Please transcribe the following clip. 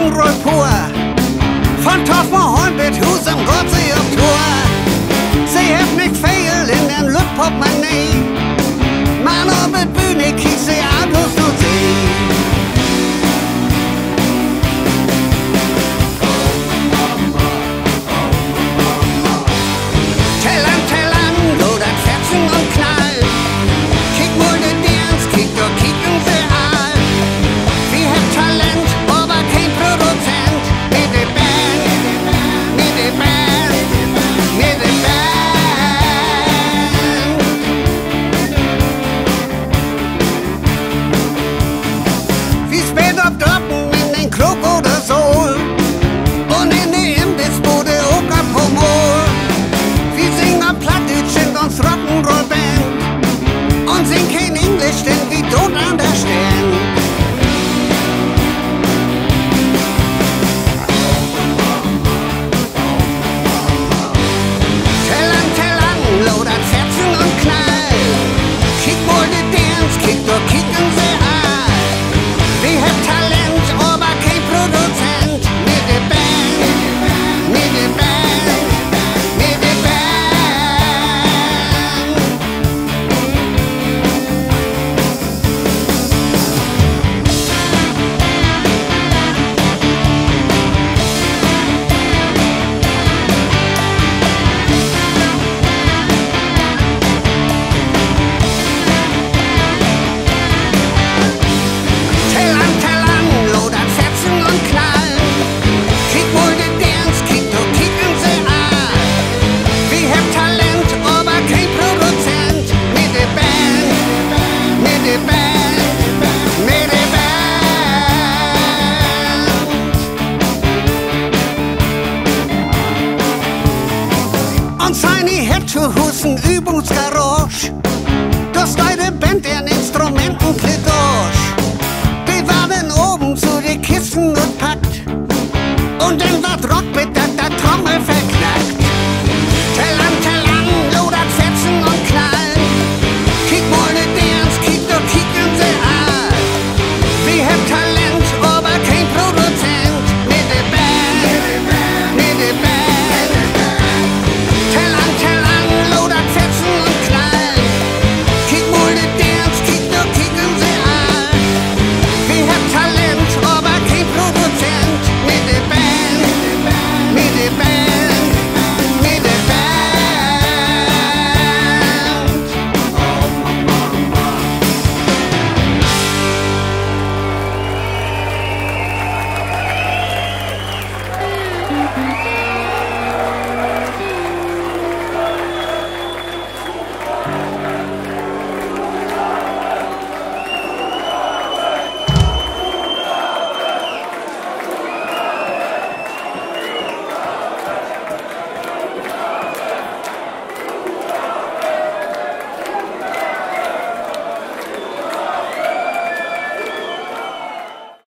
Rock'n'Roll pur. Von Torfmoor Hornbit, sie Gorze, Tour. Sie have McPhail in den Look Pop My Name. und seine Herzschuhhosen Übungsgarage.